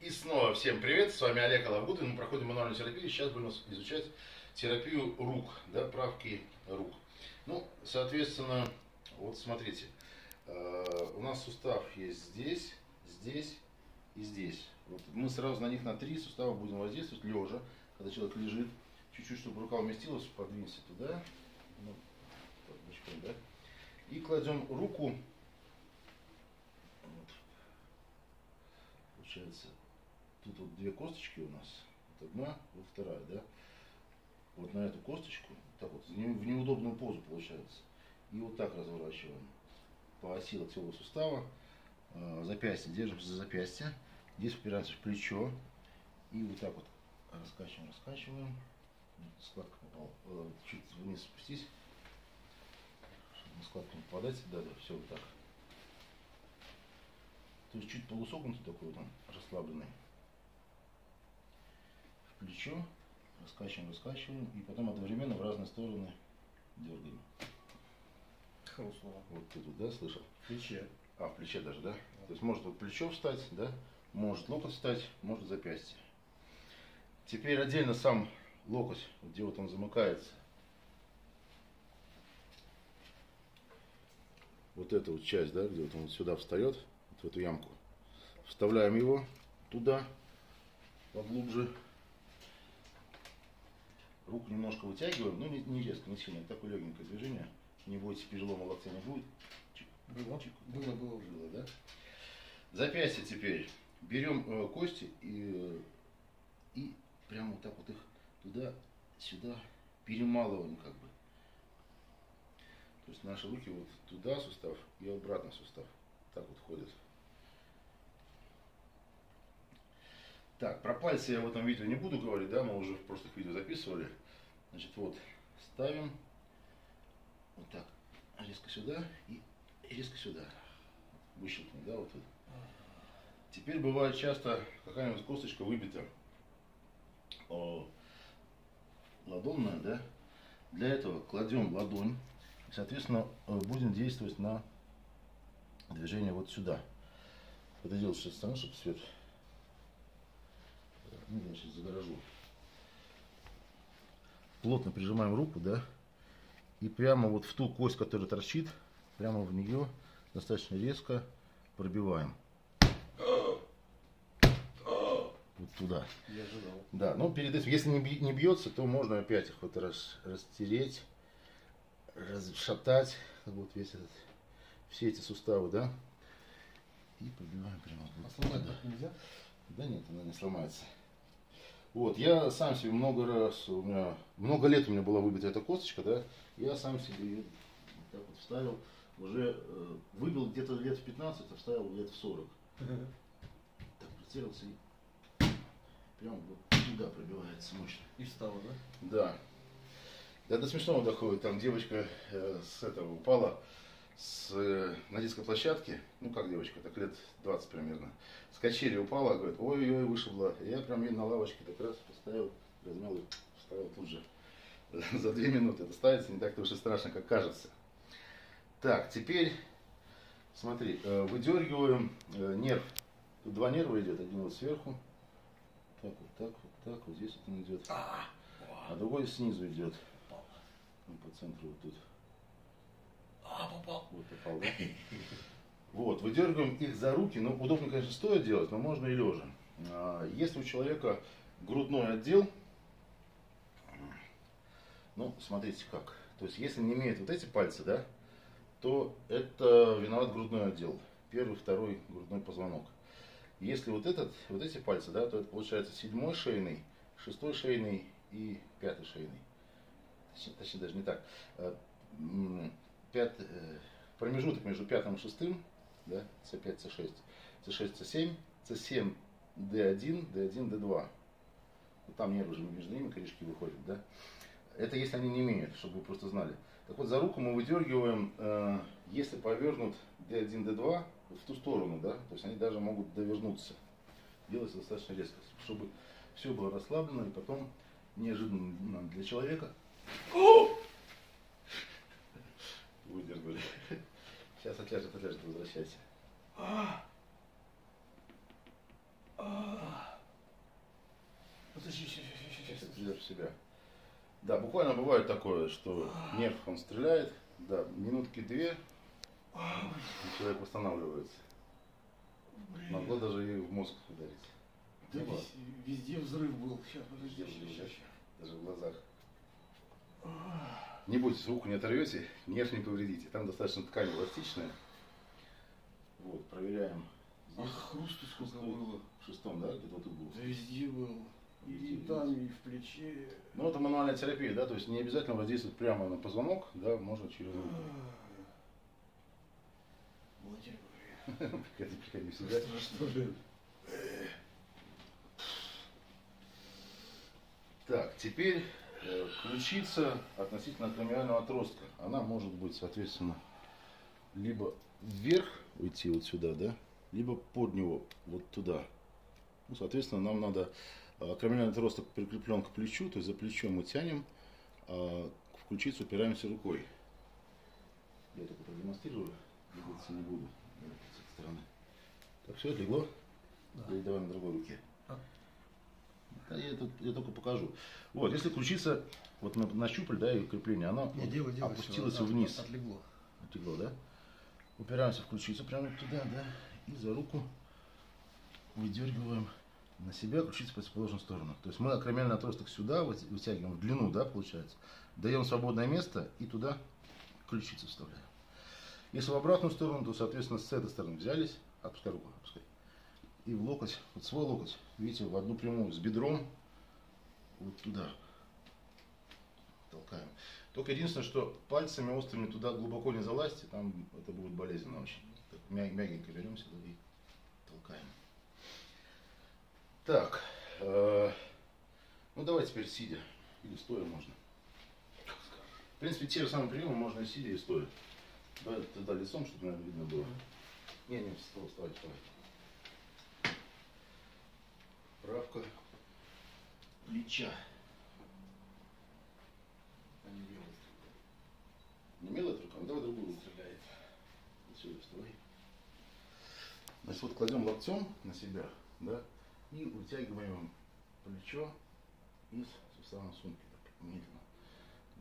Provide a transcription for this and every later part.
И снова всем привет, с вами Олег Алавгутин, мы проходим мануальную терапию, сейчас будем изучать терапию рук, да, правки рук. Ну, соответственно, вот смотрите, э, у нас сустав есть здесь, здесь и здесь. Вот мы сразу на них на три сустава будем воздействовать лежа, когда человек лежит, чуть-чуть, чтобы рука уместилась, подвинься туда, ну, да, и кладем руку, вот, получается, тут вот две косточки у нас, вот одна, вот вторая, да, вот на эту косточку, так вот, в неудобную позу получается, и вот так разворачиваем по оси локтевого сустава, э, запястье, держимся за запястье, здесь упираемся в плечо, и вот так вот раскачиваем, раскачиваем, складка попала, э, чуть вниз спустись, чтобы на складку не попадать, да, да, все вот так. То есть чуть полусогнутый такой там, расслабленный. Плечо, раскачиваем, раскачиваем, и потом одновременно в разные стороны дергаем. Условно. Вот ты тут, да, слышал? В плече. А, в плече даже, да? да. То есть может вот плечо встать, да? Может локоть встать, может запястье. Теперь отдельно сам локоть, где вот он замыкается. Вот эта вот часть, да, где вот он сюда встает, вот в эту ямку. Вставляем его туда, поглубже. Руку немножко вытягиваем, но не, не резко, не сильно. Такое легенькое движение. Не бойтесь, тяжелого локтя не будет. Было, было, было, было, да? Запястье теперь. Берем э, кости и, э, и прямо вот так вот их туда-сюда перемалываем как бы. То есть наши руки вот туда сустав и обратно сустав. Так вот ходят. Так, про пальцы я в этом видео не буду говорить, да, мы уже в прошлых видео записывали. Значит, вот, ставим вот так, резко сюда и резко сюда. Выщелкнем, да, вот тут. Теперь бывает часто какая-нибудь косточка выбита. О, ладонная, да? Для этого кладем ладонь. Соответственно, э, будем действовать на движение вот сюда. Это делать с этой стороны, чтобы свет ну, я сейчас загоражу. Плотно прижимаем руку, да, и прямо вот в ту кость, которая торчит, прямо в нее достаточно резко пробиваем. Вот туда. Я ожидал. Да, но перед этим, если не бьется, то можно опять их вот рас, растереть, расшатать, вот весь этот, все эти суставы, да, и пробиваем прямо. Вот а сломать нельзя? Да нет, она не сломается. Вот, я сам себе много раз, у меня, много лет у меня была выбита эта косточка, да, я сам себе так вот вставил, уже э, выбил где-то лет в 15, а вставил лет в 40. Так прицелился и прям вот туда пробивается мощно. И встала, да? Да. Да до смешного доходит, там девочка э, с этого упала, с, э, на детской площадке, ну как девочка, так лет 20 примерно, с качели упала, говорит, ой-ой, вышибла. Я прям ей на лавочке так раз поставил, размял и вставил тут же за две минуты. Это ставится не так-то уж и страшно, как кажется. Так, теперь, смотри, э, выдергиваем э, нерв. Тут два нерва идет, один вот сверху, так вот, так вот, так, вот здесь вот он идет, а, а другой снизу идет, ну, по центру вот тут. Попал. Да? Вот, выдергиваем их за руки, но ну, удобно, конечно, стоит делать, но можно и лежа. А, если у человека грудной отдел, ну, смотрите как. То есть, если не имеет вот эти пальцы, да, то это виноват грудной отдел. Первый, второй грудной позвонок. Если вот этот, вот эти пальцы, да, то это получается седьмой шейный, шестой шейный и пятый шейный. Точнее, точнее даже не так. А, пят, э, промежуток между пятым и шестым, да, C5, C6, C6, C7, C7, D1, D1, D2. Там нервы же между ними корешки выходят, да. Это если они не имеют, чтобы вы просто знали. Так вот, за руку мы выдергиваем, э, если повернут D1, D2 в ту сторону, да, то есть они даже могут довернуться. Делается достаточно резко, чтобы все было расслаблено и потом неожиданно для человека были. Сейчас отлежит, отлежит, возвращайся. Подожди, сейчас, сейчас, сейчас. Сейчас себя. Да, буквально бывает такое, что нерв он стреляет, да, минутки две, и человек восстанавливается. Могло даже и в мозг ударить. Да ну везде, везде взрыв был. Сейчас, подожди, сейчас, сейчас. Даже в глазах. Не бойтесь, руку не оторвете, нерв не повредите. Там достаточно ткань эластичная. Вот, проверяем. Ах, Здесь хруста сколько шестой. было. в шестом, да, где-то тут был. Да везде был. И, и там, и в плече. Ну, это мануальная терапия, да, то есть не обязательно воздействовать прямо на позвонок, да, можно через руку. Матерь Божья. Приходи, приходи себя. Страшно, блин. Так, теперь ключица относительно кромиального отростка. Она может быть, соответственно, либо вверх уйти вот сюда, да, либо под него вот туда. Ну, соответственно, нам надо э, кромиальный отросток прикреплен к плечу, то есть за плечом мы тянем, а в ключицу упираемся рукой. Я только продемонстрирую, двигаться не буду э, с этой стороны. Так, все, легло? Или давай на другой руке. Да, я, тут, я только покажу. Вот, если ключица, вот мы нащупали, да, ее крепление, она вот делай, делай. опустилась от- вниз. Отлегло. Отлегло, да? Упираемся в ключицу прямо туда, да, и за руку выдергиваем на себя ключицу в противоположную сторону. То есть мы акромиальный отросток сюда вытягиваем в длину, да, получается. Даем свободное место и туда ключицу вставляем. Если в обратную сторону, то, соответственно, с этой стороны взялись, отпускай руку, отпускай. И в локоть, вот свой локоть, видите, в одну прямую с бедром, вот туда толкаем. Только единственное, что пальцами острыми туда глубоко не залазьте, там это будет болезненно очень. Так, мя- мягенько беремся да, и толкаем. Так, э, ну давай теперь сидя или стоя можно. В принципе, те же самые приемы можно и сидя, и стоя. Давай туда лицом, чтобы, наверное, видно было. Не, не, вставай, вставай, вставай. Правка плеча. А не белый Не мелая рука, ну давай другую стреляет. Сюда вставай. Значит, вот кладем локтем на себя, да, и вытягиваем плечо из суставной сумки. Так, медленно.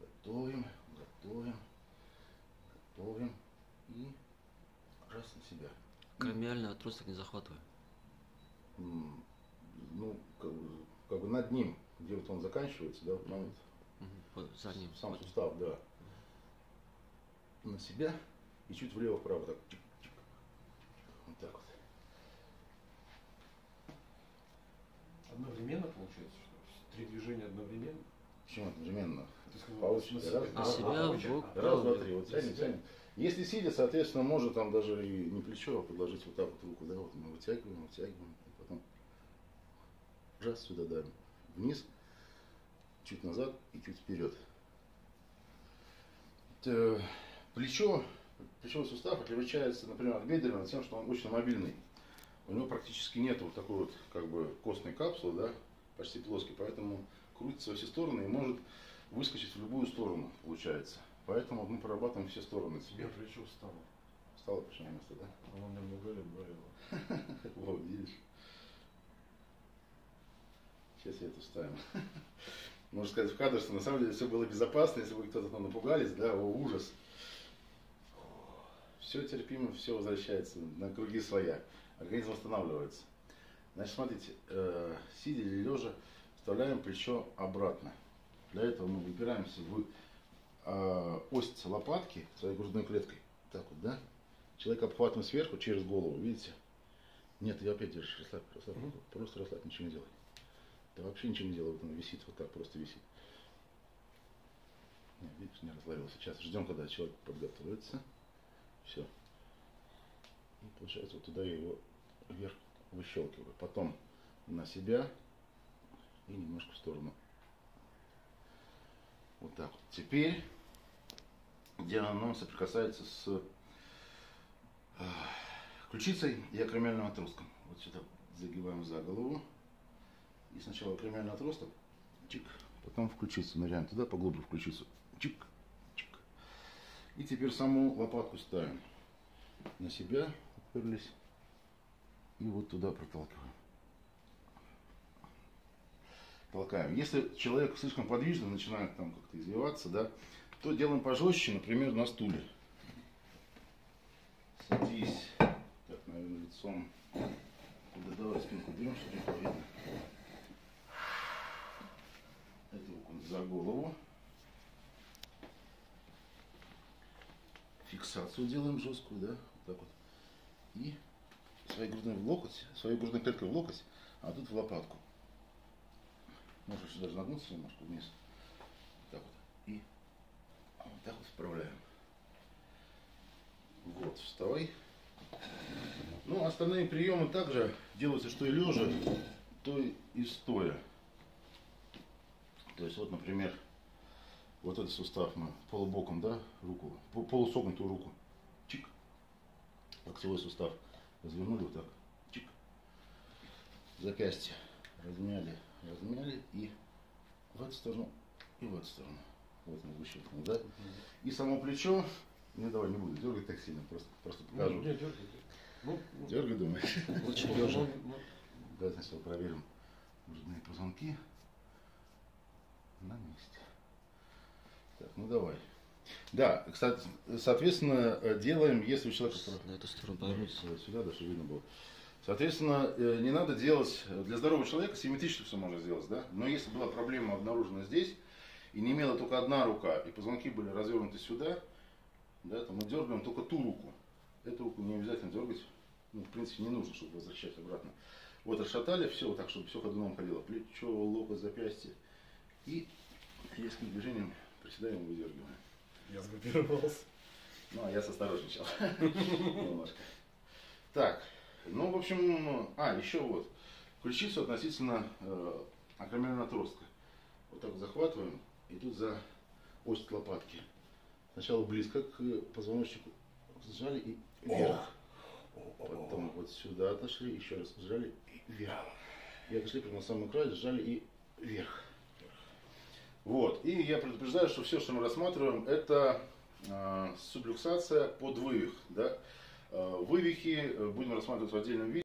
Готовим, готовим, готовим и раз на себя. Кромиальный отросток не захватывай. Ну, как бы, как бы над ним, где вот он заканчивается, да, вот там вот Мгм, по задним. сам сустав, да, на себя и чуть влево-вправо так. Вот так вот. Одновременно получается, что три движения одновременно. Почему одновременно? По очереди. Раз, На раз, себя, два, в бок, Раз, два, три. Вот тянем, тянем. Если сидя, соответственно, можно там даже и не плечо, а подложить вот так вот руку, да, вот мы вытягиваем, вытягиваем, и потом раз сюда давим, вниз, чуть назад и чуть вперед. Т- Плечо, плечевой сустав отличается, например, от бедренного тем, что он очень мобильный. У него практически нет вот такой вот как бы костной капсулы, да, почти плоский, поэтому крутится во все стороны и может выскочить в любую сторону, получается. Поэтому мы прорабатываем все стороны себе. плечо встало. Стало почему место, да? Он нам говорит, болело. Вот, видишь. Сейчас я это вставим. Можно сказать в кадр, что на самом деле все было безопасно, если вы кто-то там напугались, да, о, ужас. Все терпимо, все возвращается на круги своя. Организм восстанавливается. Значит, смотрите, э, сидя или лежа, вставляем плечо обратно. Для этого мы выпираемся в э, ось лопатки своей грудной клеткой. Так вот, да? Человек обхватываем сверху через голову, видите? Нет, ты опять держишь, расслабь, расслабь, Мгм. просто расслабь, ничего не делай. Да вообще ничего не делай, вот он висит, вот так просто висит. Нет, видишь, не расслабился. Сейчас ждем, когда человек подготовится. Все. И получается, вот туда я его вверх выщелкиваю. Потом на себя и немножко в сторону. Вот так вот. Теперь дианом соприкасается с э, ключицей и акромиальным отростком. Вот сюда загибаем за голову. И сначала акромиальный отросток, чик, потом в ключицу ныряем туда, поглубже в ключицу, чик, чик. И теперь саму лопатку ставим на себя, уперлись, и вот туда проталкиваем. толкаем. Если человек слишком подвижный, начинает там как-то извиваться, да, то делаем пожестче, например, на стуле. Садись, так, наверное, лицом. Да, давай спинку берем, чтобы не видно. Эту руку за голову. Фиксацию делаем жесткую, да, вот так вот. И своей грудной в локоть, своей грудной клеткой в локоть, а тут в лопатку. Можешь даже нагнуться немножко вниз. Так вот. И вот так вот вправляем. Вот, вставай. Ну, остальные приемы также делаются что и лежа, то и стоя. То есть, вот, например, вот этот сустав мы полубоком, да, руку, полусогнутую руку, чик, локтевой сустав развернули вот так, чик, запястье размяли, размяли и в эту сторону, и в эту сторону. Вот он выщелкнул, да? И само плечо, ну давай не буду дергать так сильно, просто, просто покажу. Ну, не, дергай. Ну, ну, Дергай, думаешь? Лучше ну, Давай сначала проверим грудные позвонки на месте. Так, ну давай. Да, кстати, соответственно, э, делаем, если у человека... На эту сторону повернуться. Вот Сюда, да, чтобы видно было. Соответственно, э, не надо делать, для здорового человека симметрично все можно сделать, да? Но если была проблема обнаружена здесь, и не имела только одна рука, и позвонки были развернуты сюда, да, то мы дергаем только ту руку. Эту руку не обязательно дергать, ну, в принципе, не нужно, чтобы возвращать обратно. Вот, расшатали все, вот так, чтобы все ходуном ходило. Плечо, локоть, запястье. И резким движением приседаем и выдергиваем. я сгруппировался. Ну, а я осторожничал. Немножко. Так, ну, в общем, а, еще вот. Ключицу относительно э, акромиального отростка. Вот так вот захватываем, и тут за ось лопатки. Сначала близко к позвоночнику сжали и вверх. Потом вот сюда отошли, еще раз сжали и вверх. И отошли прямо на самый край, сжали и вверх. Вот. И я предупреждаю, что все, что мы рассматриваем, это э, сублюксация под вывих. Да? Э, вывихи будем рассматривать в отдельном видео.